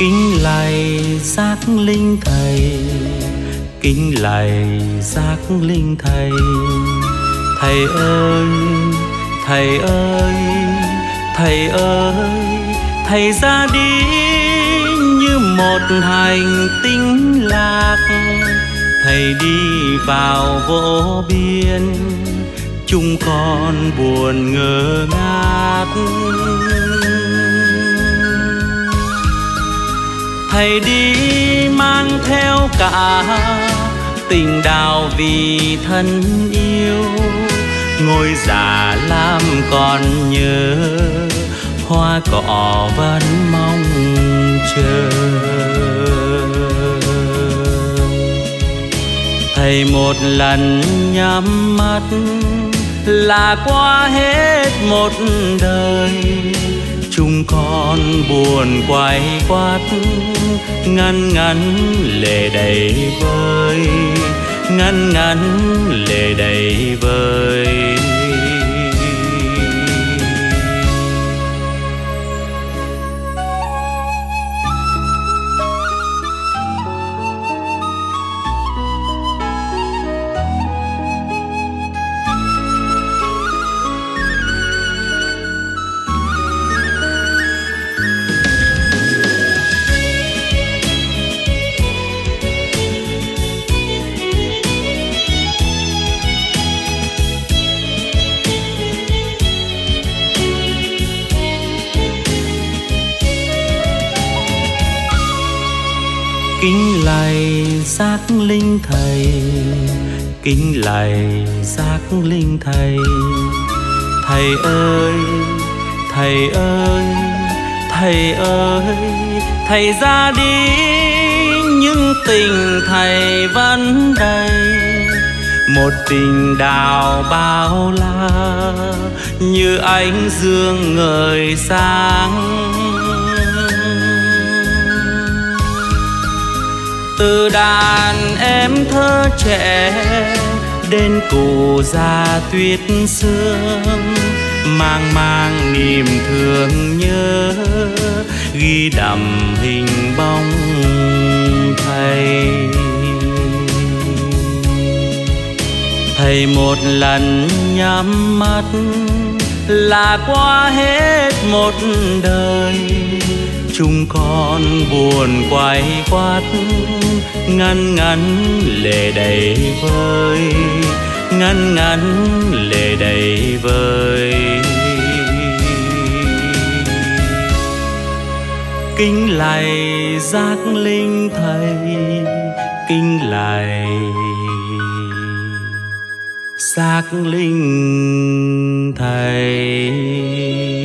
kính lạy giác linh thầy. Kính lạy giác linh thầy. Thầy ơi thầy ơi thầy ơi, thầy ra đi như một hành tinh lạc. Thầy đi vào vô biên, chúng con buồn ngơ ngác. Thầy đi mang theo cả tình đào vì thân yêu. Ngôi già lam còn nhớ, hoa cỏ vẫn mong chờ. Thầy một lần nhắm mắt, là qua hết một đời. Chúng con buồn quay quát ngăn ngắn lệ đầy vơi ngăn ngắn lệ đầy vơi. Kính lạy giác linh thầy. Kính lạy giác linh thầy. Thầy ơi thầy ơi thầy ơi. Thầy ra đi nhưng tình thầy vẫn đầy. Một tình đào bao la như ánh dương ngời sáng từ đàn em thơ trẻ đến cụ già tuyết sương. Mang mang niềm thương nhớ, ghi đậm hình bóng thầy. Thầy một lần nhắm mắt là qua hết một đời chúng con buồn quay quát, ngăn ngắn lệ đầy vơi, ngăn ngắn lệ đầy vơi. Kính lạy giác linh thầy, kính lạy giác linh thầy.